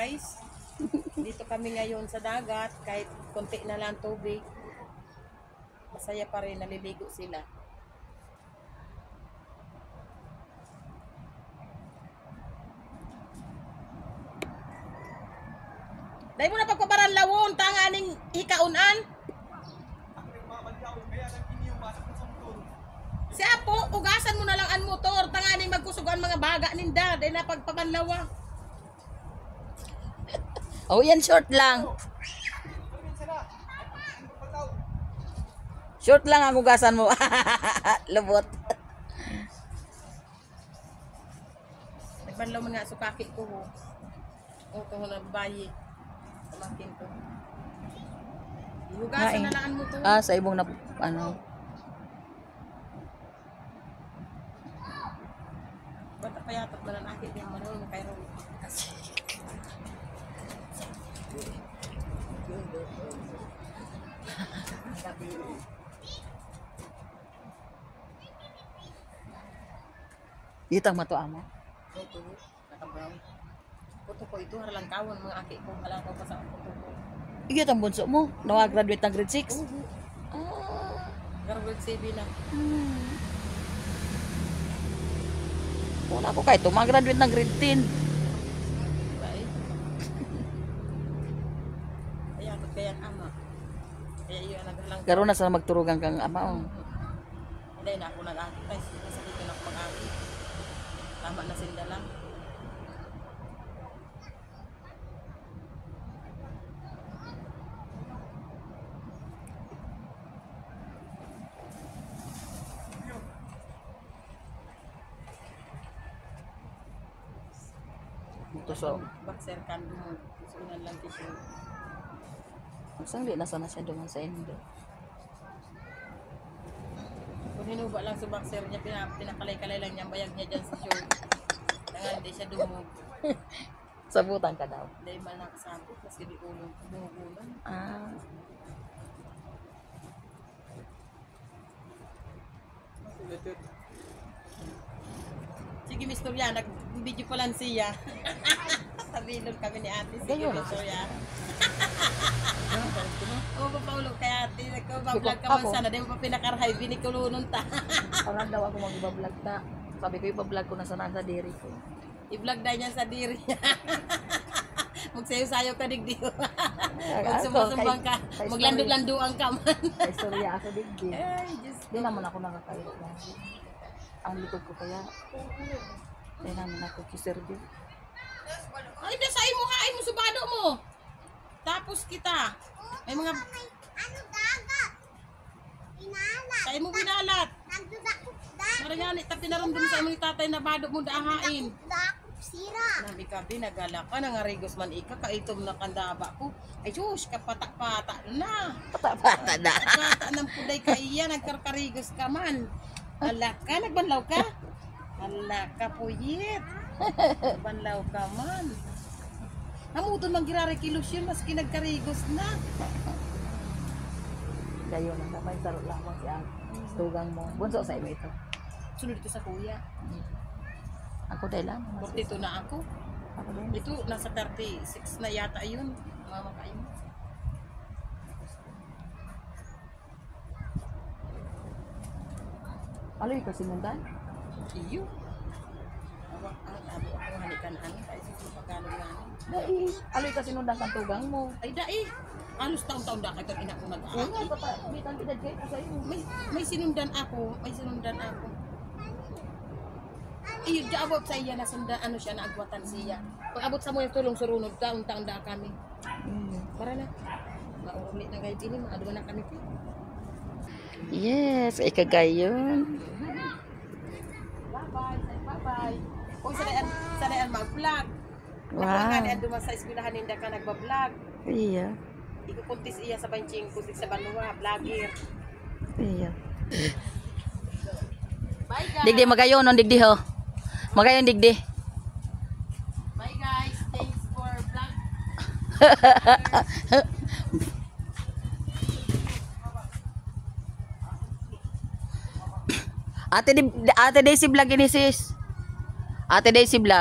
Guys, dito kami ngayon sa dagat, kahit konti na lang tubig. Masaya pa rin, naliligo sila. Dahil mo na pagpabaran lawon, tanganing hikaunan. Si Apo, ugasan mo na lang ang motor, tanganing magkusugan mga baga ninda, dahil na pagpabanlawa. Oh, yan short lang. Short lang ang ugasan mo. Lubot. Nagbanlaw man nga sukaki ko ho. O ho na bayi. Pamakin ko. Hugasan na lang mo to. Ah, sa ibong na ano. Bata pa yatot na lang aki din man na kayo. Ditang mato amo. Ito. Naka-brown. Puto ko ito haralang kawon mga aki ko. Halang ko pa sa puto ko. Igit ang bunso mo. Nawa-graduate ng grade 6. Oo. Ah. Garwood CB na. Hmm. Wala ko kay to. Mag-graduate ng grade 10. Kaya ang ama. Kaya yun naghalang Karon na sa magturugan kang ama. Oh. Hindi na ako nag-aki. Ay, nasa dito na ako mag-aki. Tama na sila lang. Ito so. Boxer kan mo. Sunan lang tissue. Sang di nasa na siya duman sa endo. Kung hinuba lang sa boxer niya, pina, pinakalay-kalay lang niya ang bayag niya dyan sa show. Kaya hindi siya dumog. Sabutan ka daw. Dahil man nakasabot, maski di ulong bumugulan. Ah. Sige, Miss Toria, nag-video pa lang siya. Sabihin kami ni ate. Sige, Gayon. Miss Toria. Oo, papaulo kay ate. Nagka-vlog ka Ako? man sana. Di mo pa pinakarhay. Binikulunon ta. Parang daw ako mag-vlog ta. Sabi ko iba-vlog ko na sa nasa diri ko. I-vlog na niya sa diri. Magsayo-sayo ka digdi. Ay, Magsumbang ka. Maglandu-landuan ka man. Kay storya ako digdi. Ay, Diyos Di naman ako nakakayo na. Ang likod ko kaya. Di naman ako kiserdi. Ay, nasa mo ka. Ay, mo subado mo. Tapos kita. May mga... Ano dagat? Inala. Kaya mo binalat. Nagdudakot da. Marangani, tapi naramdam sa imo ni tatay na bado mo daahain. Sira. Nabi ka, binagala ka, nangarigos man ika, kaitom na kandaba ko. Ay, Diyos, kapata-pata na. Pata-pata na. Pata ng puday ka iya, nagkarkarigos ka man. Ala ka, nagbanlaw ka. Ala ka, puyit. Nagbanlaw ka man. Hamuton man girari kilos yun, maski nagkarigos na. Kayo na may saro lamang si ang tugang mo. Bunso sa imo ito. Sunod ito sa kuya. Ako dahil lang. 42 na ako. Ako din. Ito, nasa 36 na yata yun. Mama kayo. Aloy ka sinundan? Iyo. Dai. Aloy ka sinundan kang tugang mo. Ay dai. Alos taon-taon da kay ina ko Oo nga, nag-aaki. papa, bitan edad kayo ko sa iyo. May may sinundan ako, may sinundan ako. Iyo di abot sa iya na sundan ano siya na agwatan siya. Pag abot sa mo yung tulong surunod taon-taon da kami. Mm. Para na. Maurumit na kahit ini, maadwa na kami. Yes, ikagayon. Bye-bye. Kung sanayan, sanayan mag-vlog. Wow. Wow. Ako nga duma sa eskwelahan hindi ka nagba-vlog. Iya. Ikukuntis iya sa banching, kuntis sa banwa, vlogger. Iya. Bye guys. Digdi magayon on digdi ho. Magayon digdi. Bye guys. Thanks for vlog. Ate di, Ate Daisy vlog ini sis. Ate Daisy vlog.